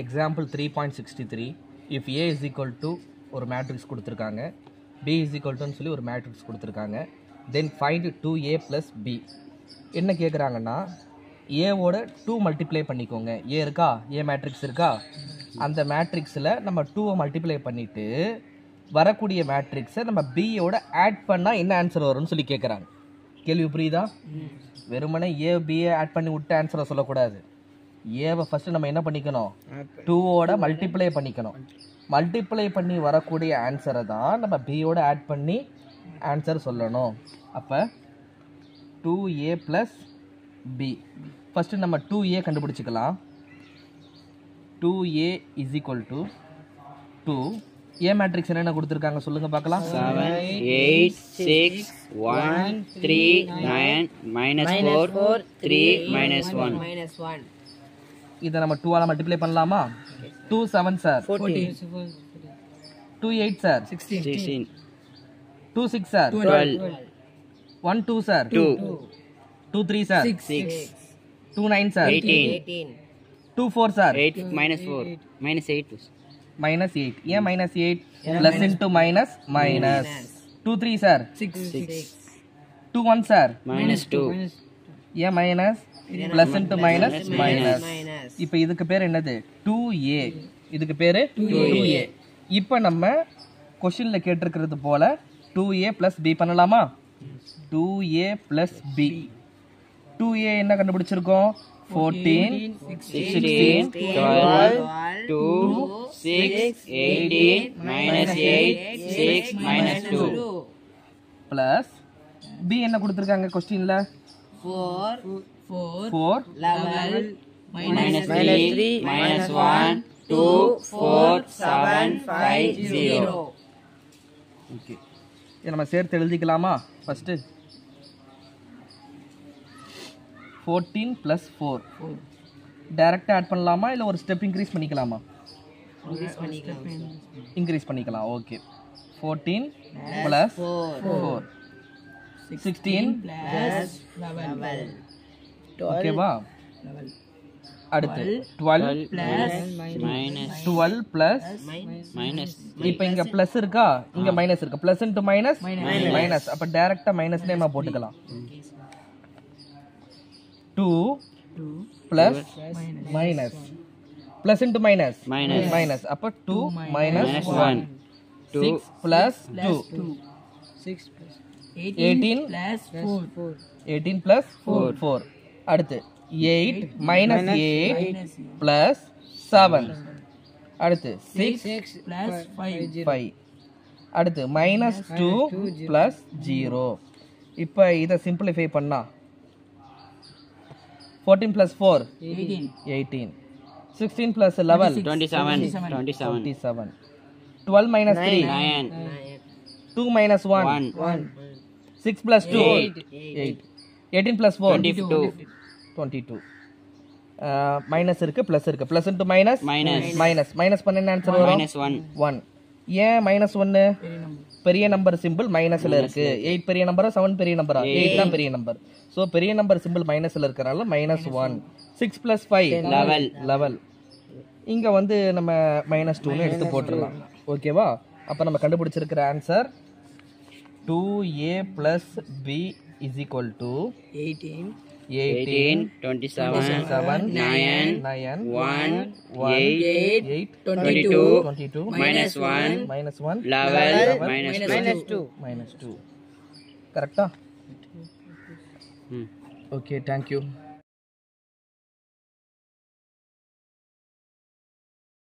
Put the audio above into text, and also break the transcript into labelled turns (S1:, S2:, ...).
S1: Example three point sixty three if A is equal to ஒரு matrix கொடுத்துருக்காங்க. B is equal டுன்னு சொல்லி ஒரு மேட்ரிக்ஸ் கொடுத்துருக்காங்க. Then find two A plus B என்ன கேட்குறாங்கன்னா ஏவோட டூ மல்டிப்ளை பண்ணிக்கோங்க. ஏ இருக்கா? ஏ மேட்ரிக்ஸ் இருக்கா? அந்த மேட்ரிக்ஸில் நம்ம டூவை மல்டிப்ளை பண்ணிவிட்டு வரக்கூடிய மேட்ரிக்ஸை நம்ம பியோட ஆட் பண்ணால் என்ன ஆன்சர் வரும்னு சொல்லி கேட்குறாங்க கேள்வி புரியுதா? வெறுமனே ஏ பிஏ ஆட் பண்ணி விட்டு ஆன்சரை சொல்லக்கூடாது. ஏவை ஃபஸ்ட்டு நம்ம என்ன பண்ணிக்கணும்? டூவோட மல்டிப்ளை பண்ணிக்கணும். மல்டிப்ளை பண்ணி வரக்கூடிய ஆன்சரை தான் நம்ம பியோட ஆட் பண்ணி ஆன்சர் சொல்லணும். அப்போ two A plus B first நம்ம two A கண்டுபிடிச்சிக்கலாம். Two A is equal to two A matrix என்னென்ன கொடுத்துருக்காங்க சொல்லுங்கள் பார்க்கலாம்.
S2: Seven, eight, six, one, three, nine, minus four, three, minus one.
S3: minus 1
S1: இதை நம்ம டூவால் மல்டிப்ளை பண்ணலாமா? Two seven sir two eight sir two six sir one two sir
S2: two,
S1: two three sir two nine sir
S2: eighteen,
S3: 18
S1: two four sir
S2: eight, minus four, minus eight.
S1: Minus eight ஏன் minus eight plus into minus minus two three sir two one sir
S2: Minus two,
S1: ஏன் minus plus into minus minus இப்போ இதுக்கு பேர் என்னது? Two ஏ இதுக்கு பேர் two ஏ இப்போ நம்ம கொஷினில் கேட்டிருக்கிறது போல டூ ஏ ப்ளஸ் பி பண்ணலாமா? Two A plus B two A என்ன கண்டுபிடிச்சிருக்கோம்? Fourteen sixteen
S2: twelve, two, six, eighteen, minus eight, six, minus two.
S1: Plus B என்ன கொடுத்துருக்காங்க கொஸ்டினில்
S3: 4 4
S1: four
S3: 11
S2: Minus three, minus one, two, four, seven, five, zero.
S1: Okay இதை நம்ம சேர்த்து எழுதிக்கலாமா? ஃபஸ்ட்டு ஃபோர்டீன் ப்ளஸ் ஃபோர் டைரெக்டாக ஆட் பண்ணலாமா? இல்லை ஒரு ஸ்டெப் இன்க்ரீஸ் பண்ணிக்கலாமா? இன்க்ரீஸ் பண்ணிக்கலாம். Okay fourteen plus four sixteen ஓகேவா அடுத்து twelve
S2: Minus,
S1: twelve plus
S2: minus,
S1: இப்போ இங்க ப்ளஸ் இருக்கா இங்க மைனஸ் இருக்கு ப்ளஸ் இன்டு மைனஸ் மைனஸ் அப்ப டைரக்டா மைனஸ் நேமா போட்டுக்கலாம் two plus minus plus into minus
S2: Minus.
S1: Minus அப்ப two minus
S2: minus
S1: one
S2: one, two,
S1: six plus two eighteen eighteen plus four four அடுத்து eight minus eight plus seven அடுத்து six five அடுத்து minus two plus zero இப்போ இதை simplify பண்ணா. Fourteen plus four eighteen sixteen plus level
S2: twenty-seven, twenty-seven,
S1: twenty seven twelve minus three two minus one
S2: one,
S1: six plus two eight eighteen plus four
S2: twenty-two,
S1: twenty two minus இருக்கு plus இருக்கு. Plus into minus
S2: Minus.
S1: Minus minus பண்ண என்ன answer வரும்?
S2: Minus one,
S1: one ஏன் minus ஒன்னு பெரிய number simple மைனஸ்ல இருக்கு. Eight பெரிய நம்பரா செவன் பெரிய நம்பரா எயிட் தான் பெரிய நம்பர் ஸோ பெரிய நம்பர் சிம்பிள் மைனஸ்ல இருக்கறனால minus one six plus five
S2: Level.
S1: Level இங்க வந்து நம்ம மைனஸ் டூன்னு எடுத்து போட்டுடலாம் ஓகேவா அப்போ நம்ம கண்டுபிடிச்சிருக்கிற answer two A plus B is equal to eighteen
S2: eighteen, twenty-seven,
S1: seven
S2: nine,
S1: nine
S2: one,
S1: one
S2: eight,
S1: eight
S2: twenty-two,
S1: twenty two
S2: minus one,
S1: minus one
S2: eleven, minus two.
S1: Minus two கரெக்டா
S2: Hmm.
S1: Okay thank you